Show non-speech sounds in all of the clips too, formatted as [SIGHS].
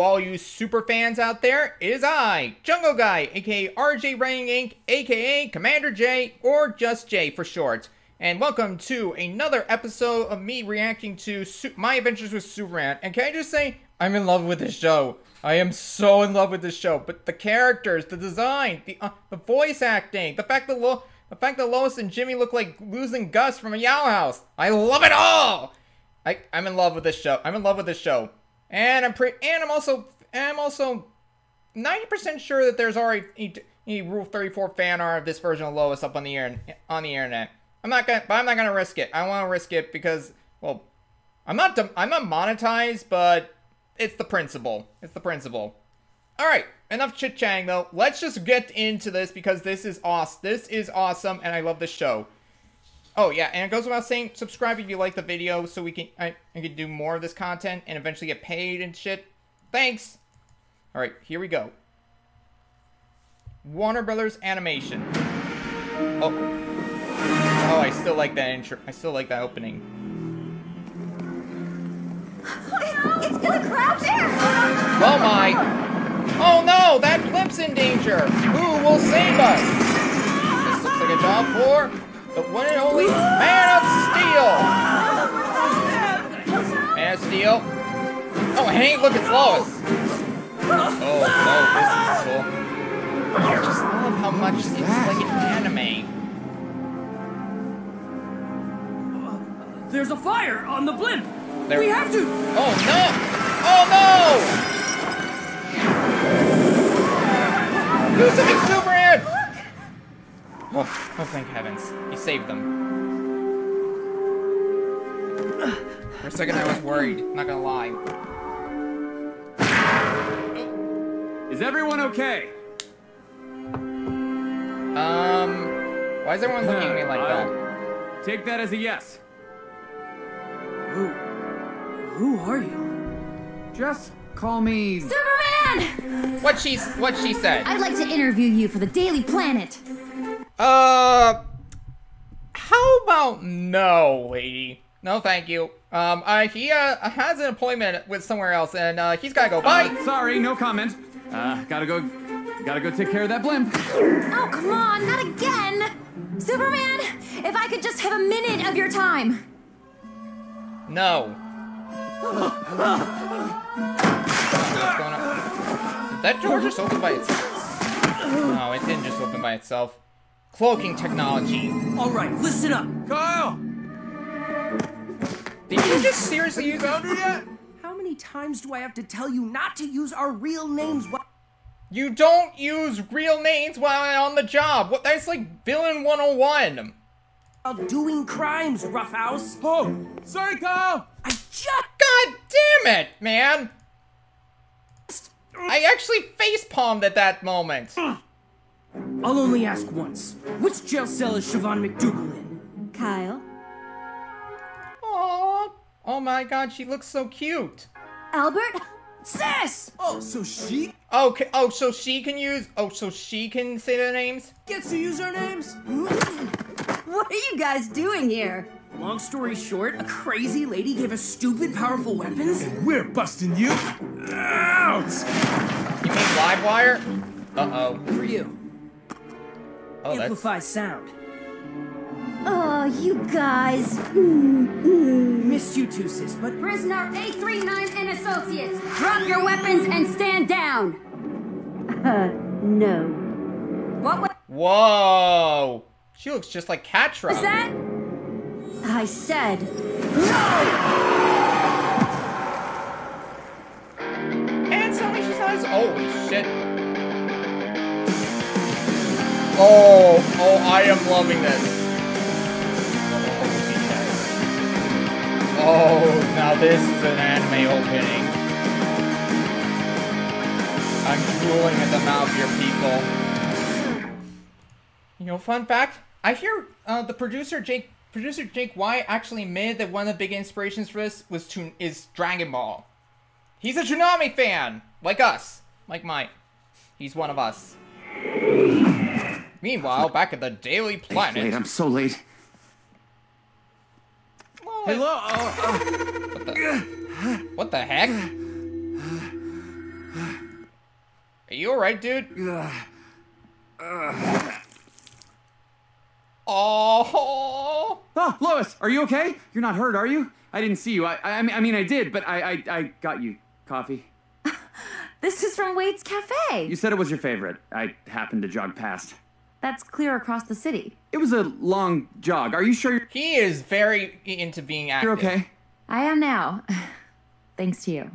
all you super fans out there. It is I, Jungoguy, aka RJ Writing Inc., aka Commander J, or just J for short. And welcome to another episode of me reacting to Su My Adventures with Superman. And can I just say, I'm in love with this show. I am so in love with this show. But the characters, the design, the uh, the voice acting, the fact that Lo the fact that Lois and Jimmy look like Luz and Gus from a Owl House. I love it all. I I'm in love with this show. I'm in love with this show. And I'm pretty, and I'm also, I'm also 90% sure that there's already a, a Rule 34 fan art of this version of Lois up on the air, on the internet. I'm not gonna, but I'm not gonna risk it. I want to risk it because, well, I'm not, I'm not monetized, but it's the principle. It's the principle. All right, enough chit chatting though. Let's just get into this because this is awesome. This is awesome, and I love this show. Oh yeah, and it goes without saying, subscribe if you like the video so we can I, I can do more of this content and eventually get paid and shit. Thanks. All right, here we go. Warner Brothers Animation. Oh. Oh, I still like that intro. I still like that opening. Oh, it's gonna crash there! Oh my! Oh no, that blimp's in danger! Who will save us? This looks like a job for the one and only Man of Steel! Man of Steel. Oh, hey, look, it's Lois! Oh, oh, this is cool. I just love how much it's like an anime. There's a fire on the blimp. There- We have to. Oh no! Oh no! Do something, Superman! Oh, oh, thank heavens. He saved them. For a second I was worried, not gonna lie. Is everyone okay? Um, why is everyone looking at me like that? Take that as a yes. Who? Who are you? Just call me. Superman! What she, what she said? I'd like to interview you for the Daily Planet. Uh, how about no, lady? No, thank you. Um, uh, he, uh, has an appointment with somewhere else, and, uh, he's gotta go. Bye! Uh, sorry, no comment. Uh, gotta go. Gotta go take care of that blimp. Oh, come on, not again! Superman, if I could just have a minute of your time. No. What's [GASPS] going on? Did that door just open by itself? No, it didn't just open by itself. Cloaking technology. All right, listen up. Kyle. Did you just seriously use that? yet? How many times do I have to tell you not to use our real names while You don't use real names while on the job. What? That's like villain 101. doing crimes, roughhouse? Oh, sorry, Kyle. I just God damn it, man. I actually face palmed at that moment. Mm. I'll only ask once. Which jail cell is Siobhan McDougal in? Kyle? Aww. Oh my god, she looks so cute. Albert? Sis! Oh, so she Okay, oh, so she can use, oh, so she can say their names? Gets to use our names? What are you guys doing here? Long story short, a crazy lady gave us stupid, powerful weapons. And we're busting you out. You mean Livewire? Uh-oh. For you. Oh, that's... Amplify sound. Oh, you guys. Mm, [LAUGHS] Missed you too, sis, but Prisoner 839 and Associates, drop your weapons and stand down. Uh, no. What was Whoa! She looks just like Catra. Is that? I said. no! And suddenly she says, holy shit. Oh, oh, I am loving this. Oh, now this is an anime opening. I'm drooling at the mouth here, people. You know, fun fact, I hear uh, the producer Jake, producer Jake Wyatt actually admitted that one of the big inspirations for this was to is Dragon Ball. He's a Tsunami fan, like us, like Mike. He's one of us. Meanwhile, back at the Daily Wait, Planet. I'm so late. Well, Hello. Uh, uh, What the heck? Are you alright, dude? Oh. Oh, Lois, are you okay? You're not hurt, are you? I didn't see you. I, I, mean- I mean, I did, but I, I, I got you coffee. [LAUGHS] This is from Wade's Cafe. You said it was your favorite. I happened to jog past. That's clear across the city. It was a long jog. Are you sure you're, He is very into being active. you're okay? I am now. [LAUGHS] Thanks to you.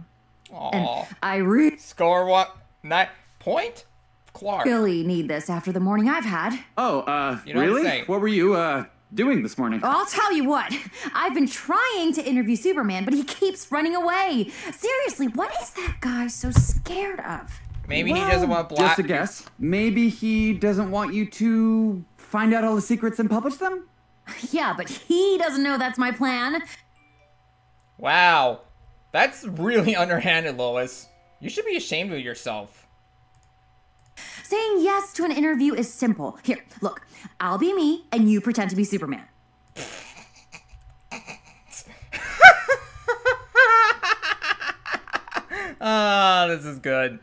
Aw. I really Score what? Nine point? Clark. need this after the morning I've had. Oh, uh, You don't really? say. What were you, uh, doing this morning? I'll tell you what. I've been trying to interview Superman, but he keeps running away. Seriously, what is that guy so scared of? Maybe he doesn't want black. Just a guess. Maybe he doesn't want you to find out all the secrets and publish them? [LAUGHS] Yeah, but he doesn't know that's my plan. Wow. That's really [LAUGHS] underhanded, Lois. You should be ashamed of yourself. Saying yes to an interview is simple. Here, look, I'll be me and you pretend to be Superman. [LAUGHS] Ah, this is good.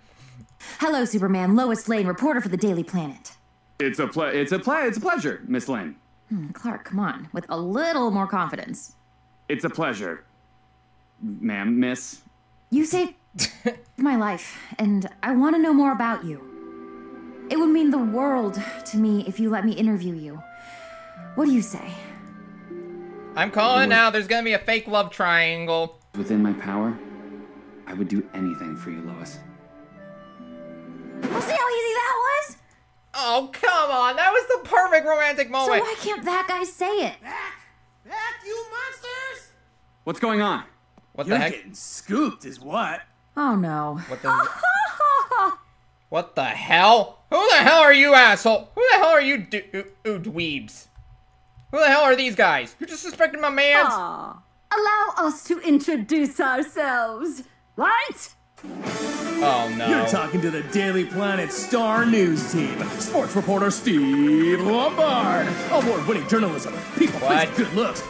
Hello, Superman. Lois Lane, reporter for the Daily Planet. It's a ple- it's a ple- it's a pleasure, Miss Lane. Hmm, Clark, come on, with a little more confidence. It's a pleasure. Ma'am, miss. You saved [LAUGHS] my life, and I want to know more about you. It would mean the world to me if you let me interview you. What do you say? I'm calling now. There's gonna be a fake love triangle. Within my power, I would do anything for you, Lois. Well, see how easy that was? Oh, come on. That was the perfect romantic moment. So why can't that guy say it? Back, you monsters! What's going on? What You're the heck? getting scooped, is what? Oh no. What the? [LAUGHS] what the hell? Who the hell are you, asshole? Who the hell are you, du- ooh, ooh, dweebs? Who the hell are these guys? You just suspected my man's? Aw. Allow us to introduce ourselves, right? Oh no. You're talking to the Daily Planet Star News Team. Sports reporter Steve Lombard. Award-winning journalism. People, What? good looks.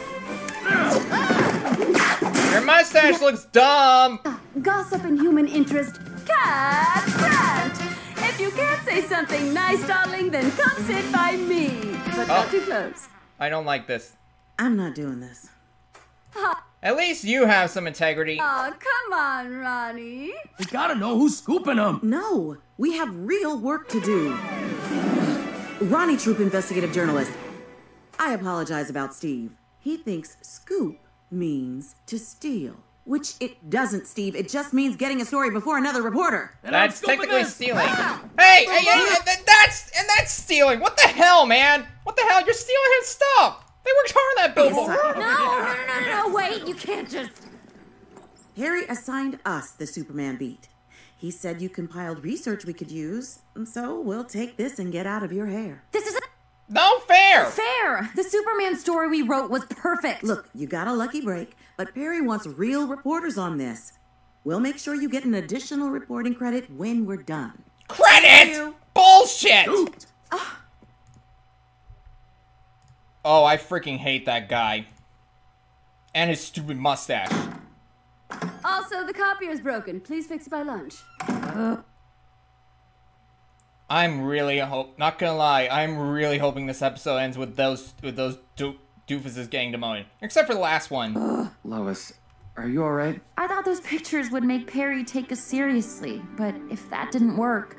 Your mustache looks dumb. Uh, gossip and human interest, Cat Grant. If you can't say something nice, darling, then come sit by me. But not Oh. too close. I don't like this. I'm not doing this. At least you have some integrity. Oh, come on, Ronnie. We gotta know who's scooping them. No, we have real work to do. Ronnie Troupe, investigative journalist. I apologize about Steve. He thinks scoop means to steal. Which it doesn't, Steve. It just means getting a story before another reporter. And That's technically this. stealing. [LAUGHS] Hey, hey, hey, hey, that's and that's stealing. What the hell, man? What the hell? You're stealing his stuff. They worked hard on that billboard. No, no, no, no, no, no, wait. You can't just. Perry assigned us the Superman beat. He said you compiled research we could use, and so we'll take this and get out of your hair. This isn't No fair. fair. The Superman story we wrote was perfect. Look, you got a lucky break, but Perry wants real reporters on this. We'll make sure you get an additional reporting credit when we're done. Credit. you. Bullshit. Scooped. Ah. Oh, I freaking hate that guy. And his stupid mustache. Also, the copier is broken. Please fix it by lunch. I'm really hope not gonna lie, I'm really hoping this episode ends with those with those do- doofuses getting demoted. Except for the last one. Lois, are you alright? I thought those pictures would make Perry take us seriously, but if that didn't work,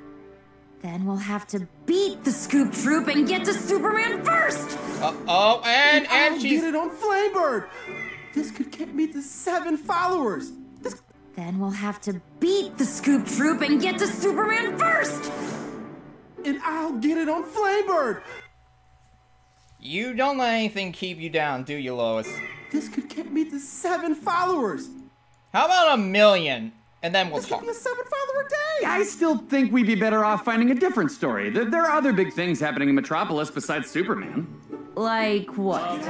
then we'll have to beat the Scoop Troop and get to Superman first! Uh oh, and and I'll she's get it on Flamebird. This could get me to seven followers. This Then we'll have to beat the Scoop Troop and get to Superman first! and I'll get it on Flamebird. You don't let anything keep you down, do you, Lois? This could get me to seven followers. How about a million? And then we'll This could talk. be a seven follower day. I still think we'd be better off finding a different story. There, there are other big things happening in Metropolis besides Superman. Like what?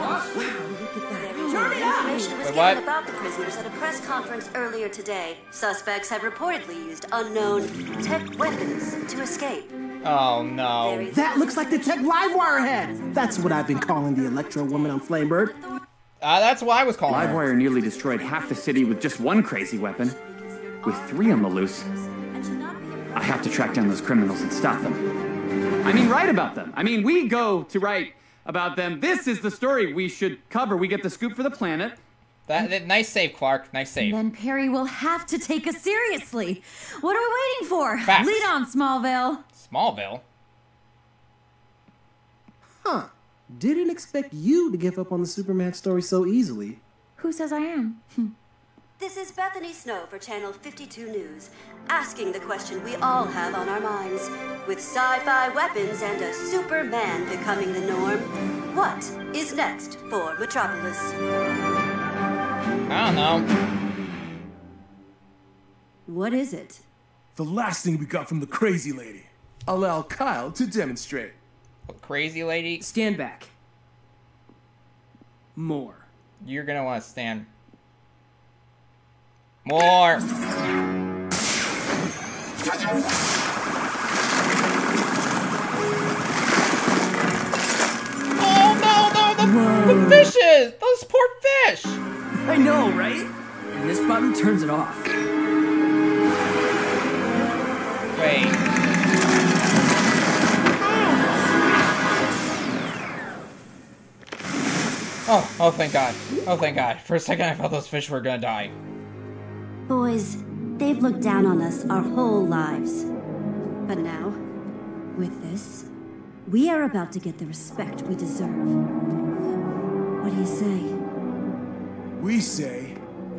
Information was Wait, given what? about the prisoners at a press conference earlier today. Suspects have reportedly used unknown tech weapons to escape. Oh no. That looks like the Tech Livewire head. That's what I've been calling the Electro Woman on Flamebird. Uh, that's what I was calling her. Livewire nearly destroyed half the city with just one crazy weapon. With three on the loose, I have to track down those criminals and stop them. I mean, write about them. I mean, we go to write about them. This is the story we should cover. We get the scoop for the planet. That, that- nice save, Clark. Nice save. Then Perry will have to take us seriously. What are we waiting for? Facts. Lead on, Smallville. Smallville. Huh. Didn't expect you to give up on the Superman story so easily. Who says I am? [LAUGHS] This is Bethany Snow for Channel 52 News, asking the question we all have on our minds. With sci fi weapons and a Superman becoming the norm, what is next for Metropolis? I don't know. What is it? The last thing we got from the crazy lady. Allow Kyle to demonstrate. Crazy lady, Stand back. More. you're gonna want to stand. More. Oh no, no, the, the fishes! Those poor fish! I know, right? And this button turns it off. Wait. Oh, oh, thank God. Oh, thank God. For a second, I thought those fish were gonna die. Boys, they've looked down on us our whole lives. But now, with this, we are about to get the respect we deserve. What do you say? We say [SIGHS]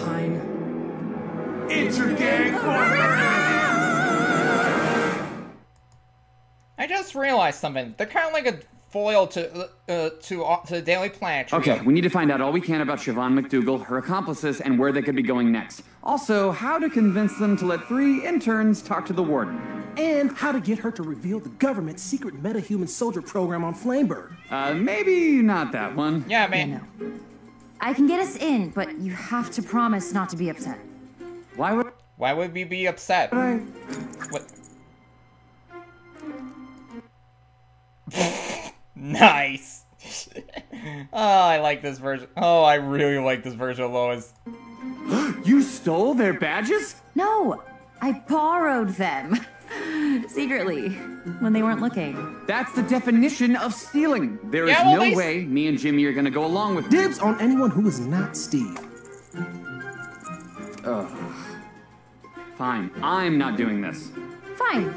Fine. Intergang [LAUGHS] I just realized something. They're kind of like a foil to uh, to uh, to the Daily Planet. trio. Okay, we need to find out all we can about Siobhan McDougal, her accomplices, and where they could be going next. Also, how to convince them to let three interns talk to the warden. And how to get her to reveal the government's secret metahuman soldier program on Flamebird. Uh, maybe not that one. Yeah, man. I can get us in, but you have to promise not to be upset. Why would Why would we be upset? I? What? Like this version. Oh, I really like this version of Lois. [GASPS] You stole their badges? No, I borrowed them. [LAUGHS] Secretly, when they weren't looking. That's the definition of stealing. There is Yeah, well, no they way me and Jimmy are gonna go along with Dibs on anyone who is not Steve. Fine, I'm not doing this. Fine.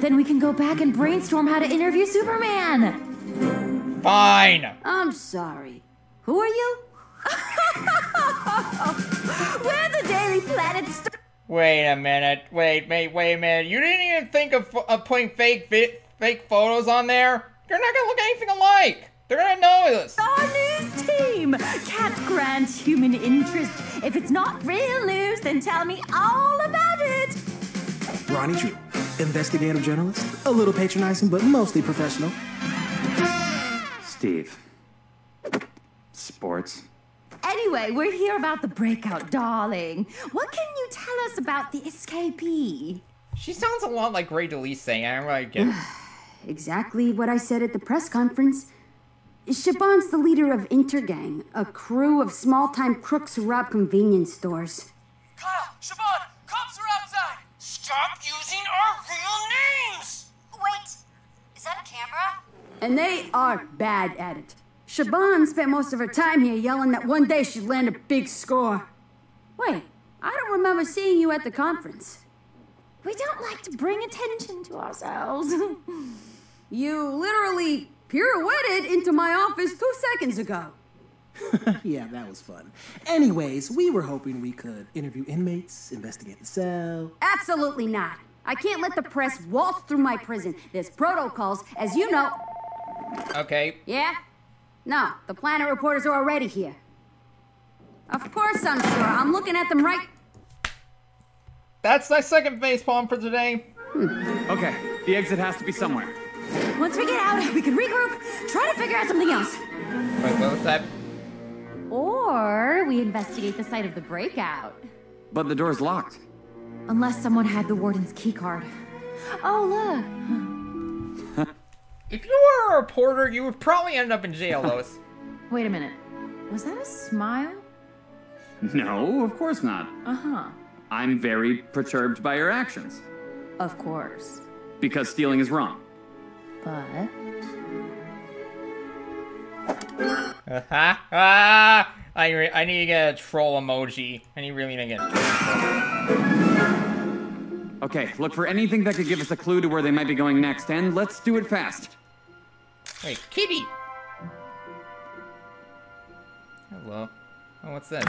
Then we can go back and brainstorm how to interview Superman. Fine. I'm sorry. Who are you? [LAUGHS] We're the Daily Planet Star. Wait a minute. Wait, wait, wait a minute. You didn't even think of, of putting fake vi- fake photos on there? They're not gonna look anything alike. They're gonna know this. Our news team Cat Grant human interest. If it's not real news, then tell me all about it. Ronnie Drew, investigative journalist, a little patronizing but mostly professional. Steve. Sports. Anyway, we're here about the breakout, darling. What can you tell us about the escapee? She sounds a lot like Ray DeLise saying. I don't really get. it. Exactly what I said at the press conference. Siobhan's the leader of Intergang, a crew of small time crooks who rob convenience stores. Kyle, Siobhan, cops are outside! Stop using our real names! Wait, is that a camera? And they are bad at it. Siobhan spent most of her time here yelling that one day she'd land a big score. Wait, I don't remember seeing you at the conference. We don't like to bring attention to ourselves. [LAUGHS] You literally pirouetted into my office two seconds ago. [LAUGHS] yeah, that was fun. Anyways, we were hoping we could interview inmates, investigate the cell. Absolutely not. I can't let the press waltz through my prison. There's protocols, as you know. Okay. Yeah? No, the planet reporters are already here. Of course I'm sure. I'm looking at them right. That's my second face palm for today. Hmm. Okay, the exit has to be somewhere. Once we get out, we can regroup, try to figure out something else. Wait, what was that? Or we investigate the site of the breakout. But the door's locked. Unless someone had the warden's keycard. Oh, look. If you were a reporter, you would probably end up in jail, [LAUGHS] Lois. Wait a minute. Was that a smile? No, of course not. Uh huh. I'm very perturbed by your actions. Of course. Because stealing is wrong. But. Ha [LAUGHS] ha! I, re- I need to get a troll emoji. I need really to get a troll. Okay, look for anything that could give us a clue to where they might be going next, and let's do it fast. Wait, kitty! Hello. Oh, what's this?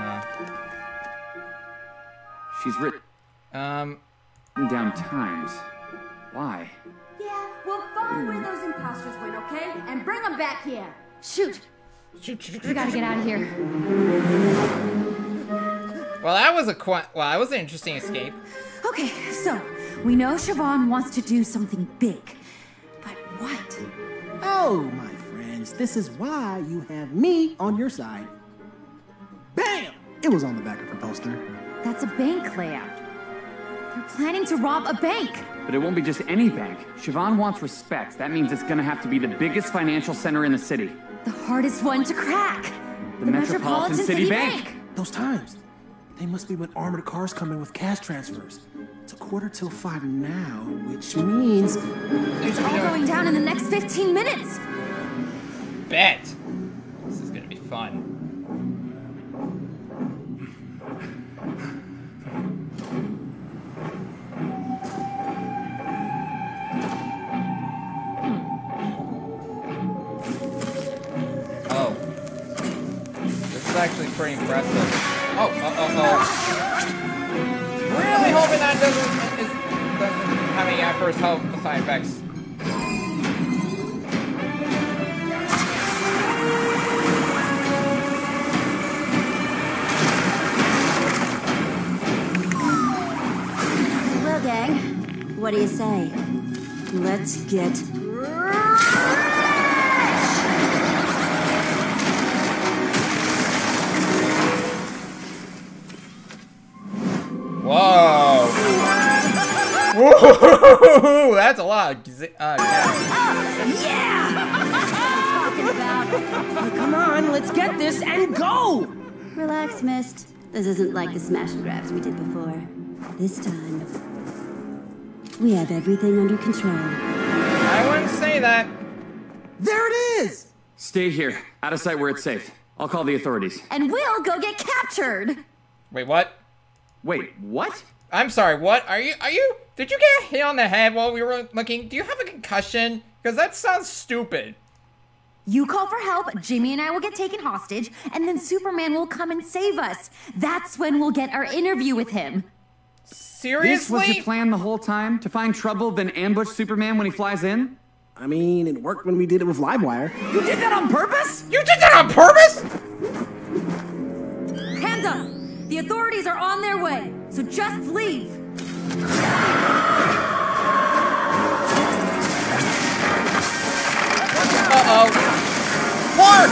No. She's written Um, down times. Why? Yeah, we'll find where those imposters went, okay? And bring them back here. Shoot, shoot, shoot! We gotta get out of here. Well, that was a quite, well, that was an interesting escape. Okay, so we know Siobhan wants to do something big. But what? Oh, my friends, this is why you have me on your side. Bam! It was on the back of her poster. That's a bank layout. They're planning to rob a bank. But it won't be just any bank. Siobhan wants respect. That means it's gonna have to be the biggest financial center in the city. The hardest one to crack. The, Metropolitan, City, Bank. Those times. They must be when armored cars come in with cash transfers. It's a quarter till five now, which means. It's all going down in the next 15 minutes. Bet. This is gonna be fun. Oh. This is actually pretty impressive. Oh. Really hoping that doesn't, is, doesn't have any adverse health side effects. Well, gang, what do you say? Let's get. Whoa! [LAUGHS] That's a lot. of zi- Uh, Oh, [LAUGHS] come on, let's get this and go! Relax, Mist. This isn't like the smash and grabs we did before. This time, we have everything under control. I wouldn't say that. There it is! Stay here, out of sight where it's safe. I'll call the authorities. And we'll go get captured. Wait, what? Wait, what? I'm sorry. What are you? Are you? Did you get hit on the head while we were looking? Do you have a concussion? Because that sounds stupid. You call for help, Jimmy and I will get taken hostage, and then Superman will come and save us. That's when we'll get our interview with him. Seriously? This was your plan the whole time? To find trouble, then ambush Superman when he flies in? I mean, it worked when we did it with Livewire. You did that on purpose? You did that on purpose? Hands up! The authorities are on their way, so just leave. Uh oh. Clark!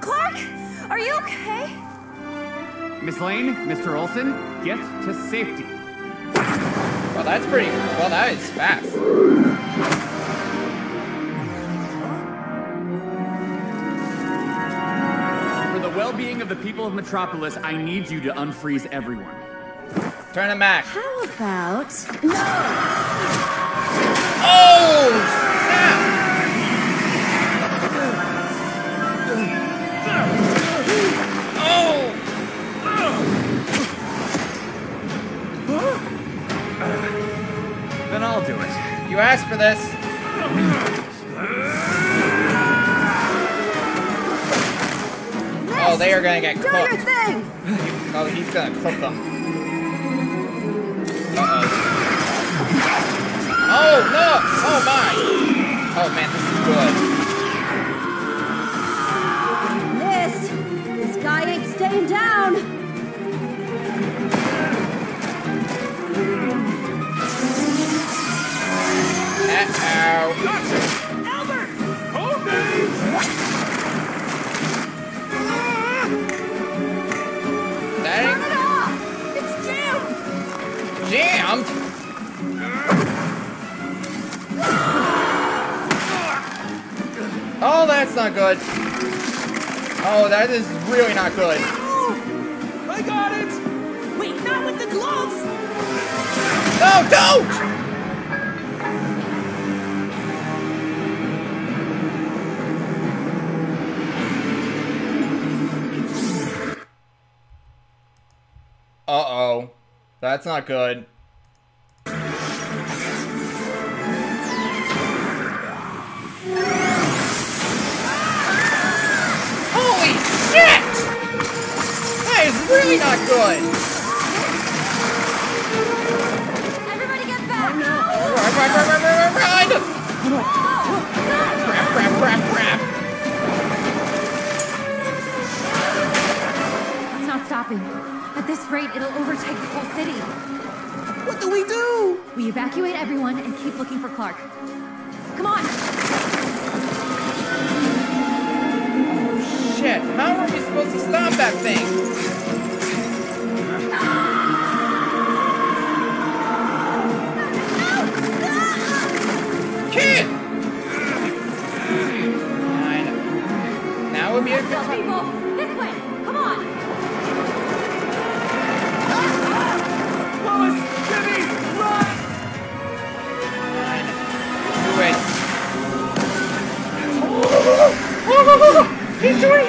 Clark, are you okay? Miss Lane, Mr. Olsen, get to safety. Well, that's pretty. Well, that is fast. Well-being of the people of Metropolis, I need you to unfreeze everyone. Turn him back. How about. Oh! He's gonna that's not good. Oh, that is really not good. I got it! Wait, not with the gloves! No, don't! Uh-oh. That's not good. Really not good! Everybody get back! Run, run, run, run, run, run, run! Crap, crap, crap, crap! It's not stopping. At this rate, it'll overtake the whole city. What do we do? We evacuate everyone and keep looking for Clark. Come on! Shit, how are we supposed to stop that thing?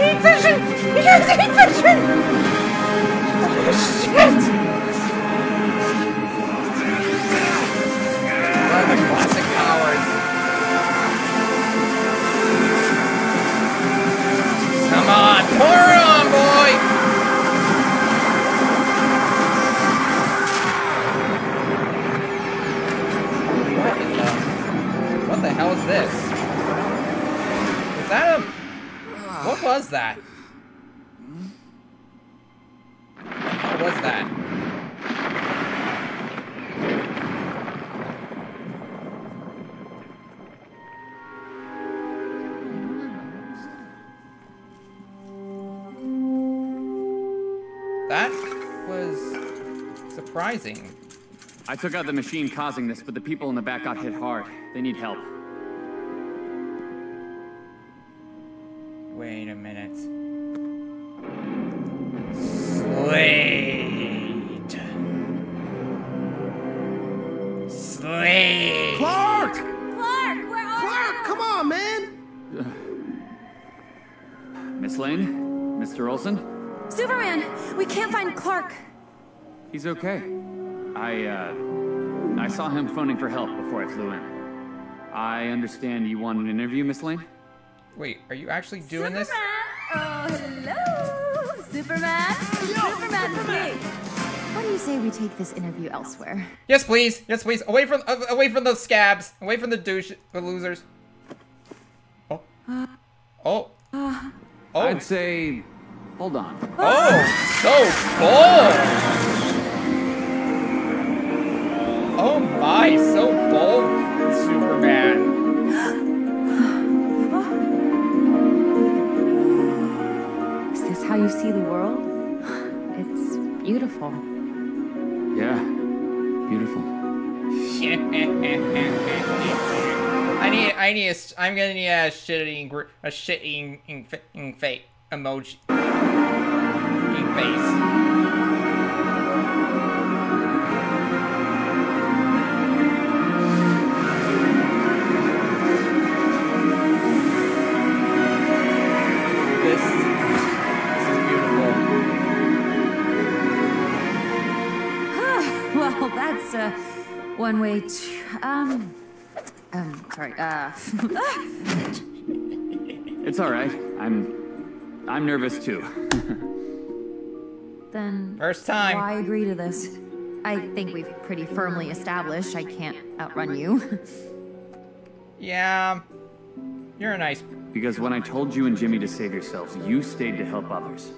30 жизней. I took out the machine causing this, but the people in the back got hit hard. They need help. Wait a minute. Slade. Slade. Clark! Clark, where are Clark, come on, man! [SIGHS] Miss Lane? Mr. Olsen? Superman! We can't find Clark! He's okay. I, uh, I saw him phoning for help before I flew in. I understand you want an interview, Miss Lane? Wait, are you actually doing this? Oh, hello! Superman! Superman, it's me! What do you say we take this interview elsewhere? Yes, please. Yes, please. Away from uh, away from the scabs. Away from the douche, the losers. Oh. Oh. Oh. I'd say, hold on. Oh, so bold. My, so bold, Superman. [GASPS] Is this how you see the world? [SIGHS] It's beautiful. Yeah, beautiful. [LAUGHS] I need, I need, a, I'm gonna need a shitting, gr- a shitting, in, in face emoji, in face. Well, that's uh, one way to. Um. Um, sorry, uh. [LAUGHS] It's all right. I'm, I'm nervous too. [LAUGHS] then. First time. Why agree to this? I think we've pretty firmly established I can't outrun you. [LAUGHS] Yeah, you're a nice. Because when I told you and Jimmy to save yourselves, you stayed to help others.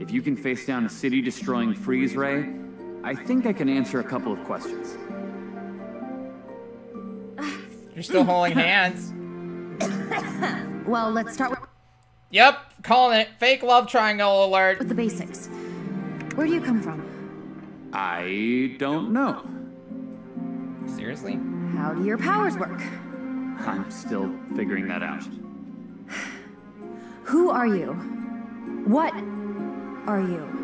If you can face down a city-destroying freeze ray, I think I can answer a couple of questions. You're still holding hands. [LAUGHS] well, let's start with, Yep, calling it. Fake love triangle alert. with the basics. Where do you come from? I don't know. Seriously? How do your powers work? I'm still figuring that out. Who are you? What are you?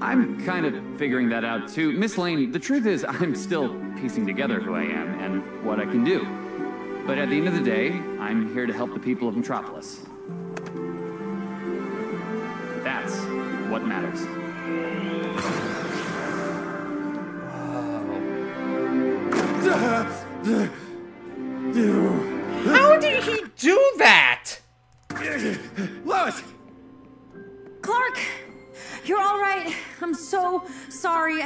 I'm kind of figuring that out too. Miss Lane, the truth is, I'm still piecing together who I am and what I can do. But at the end of the day, I'm here to help the people of Metropolis. That's what matters. How [LAUGHS]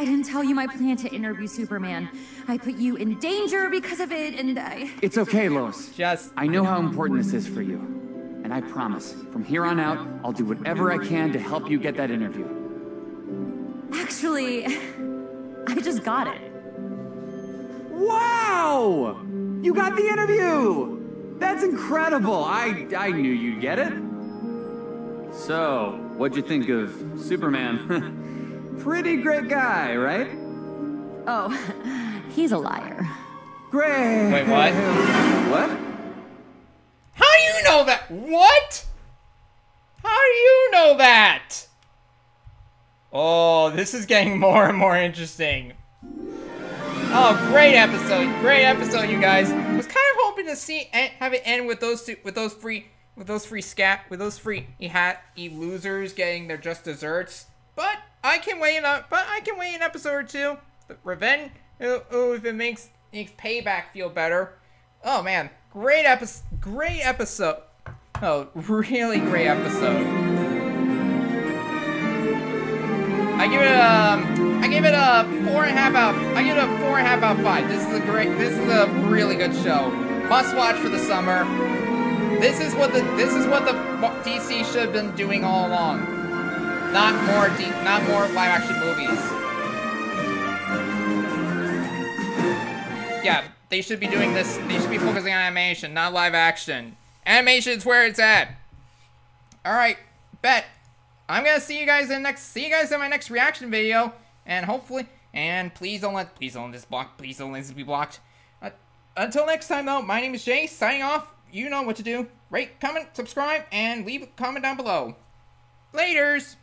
I didn't tell you my plan to interview Superman. I put you in danger because of it, and I. It's okay, Lois. Just I know how important this is for you. And I promise, from here on out, I'll do whatever I can to help you get that interview. Actually, I just got it. Wow! You got the interview! That's incredible! I, I knew you'd get it. So, what'd you think of Superman? [LAUGHS] Pretty great guy, right? Oh, [LAUGHS] he's a liar. Great! Wait, what? What? How do you know that? What? How do you know that? Oh, this is getting [LAUGHS] more and more interesting. Oh, great episode! Great episode, you guys. Was kind of hoping to see and have it end with those two, with those free, with those free scat, with those free e hat e losers getting their just desserts. But I can wait up. But I can wait an episode or two. The revenge. Oh, oh, if it makes makes payback feel better. Oh man, great episode! Great episode. Oh, really great episode. I give it a, um, give it a four and a half out. I give it a four and a half out five. This is a great. This is a really good show. Must watch for the summer. This is what the this is what the DC should have been doing all along. Not more D, not more live action movies. Yeah, they should be doing this. They should be focusing on animation, not live action. Animation's where it's at. All right, bet. I'm gonna see you guys in next. See you guys in my next reaction video, and hopefully, and please don't let, please don't let this block, please don't let this be blocked. Uh, until next time, though, my name is Jay. Signing off. You know what to do. Rate, comment, subscribe, and leave a comment down below. Laters.